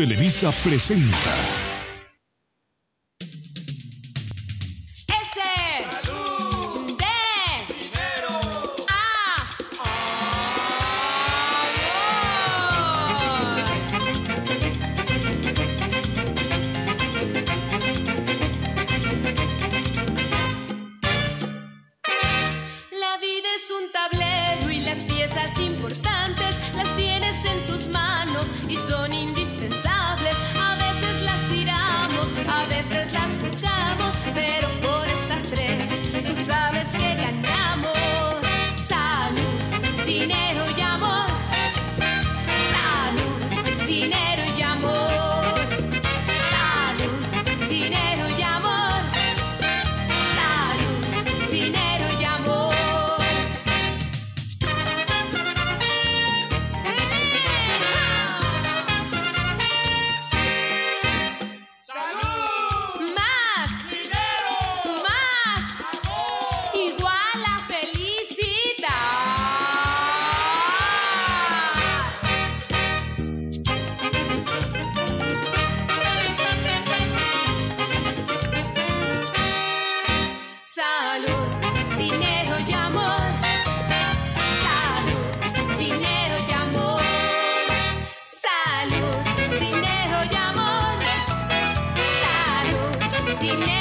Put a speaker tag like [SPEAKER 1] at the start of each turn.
[SPEAKER 1] Televisa presenta.
[SPEAKER 2] S. D. A. La vida es un tablero y las piezas importantes las tienes en tus manos y son individuales Martinez. दिने